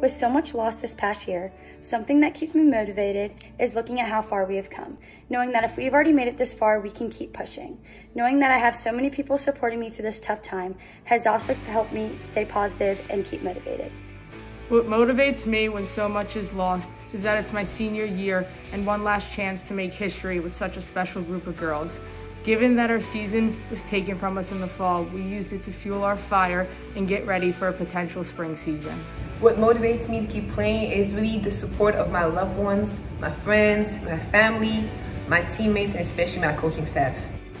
With so much loss this past year, something that keeps me motivated is looking at how far we have come, knowing that if we've already made it this far, we can keep pushing. Knowing that I have so many people supporting me through this tough time has also helped me stay positive and keep motivated. What motivates me when so much is lost is that it's my senior year and one last chance to make history with such a special group of girls. Given that our season was taken from us in the fall, we used it to fuel our fire and get ready for a potential spring season. What motivates me to keep playing is really the support of my loved ones, my friends, my family, my teammates, and especially my coaching staff.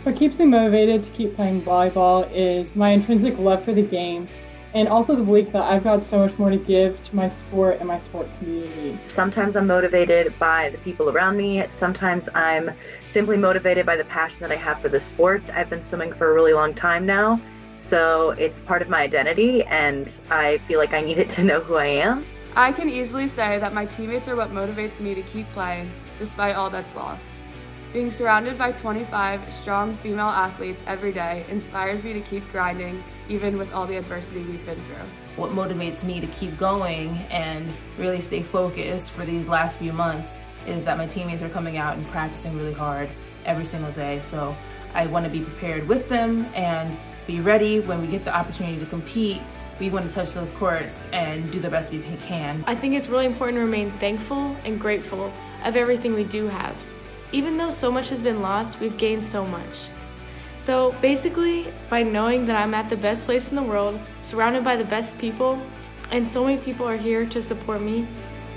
What keeps me motivated to keep playing volleyball is my intrinsic love for the game and also the belief that I've got so much more to give to my sport and my sport community. Sometimes I'm motivated by the people around me. Sometimes I'm simply motivated by the passion that I have for the sport. I've been swimming for a really long time now, so it's part of my identity and I feel like I need it to know who I am. I can easily say that my teammates are what motivates me to keep playing despite all that's lost. Being surrounded by 25 strong female athletes every day inspires me to keep grinding, even with all the adversity we've been through. What motivates me to keep going and really stay focused for these last few months is that my teammates are coming out and practicing really hard every single day. So I want to be prepared with them and be ready when we get the opportunity to compete. We want to touch those courts and do the best we can. I think it's really important to remain thankful and grateful of everything we do have. Even though so much has been lost, we've gained so much. So basically, by knowing that I'm at the best place in the world, surrounded by the best people, and so many people are here to support me,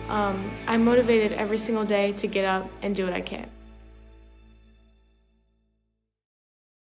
um, I'm motivated every single day to get up and do what I can.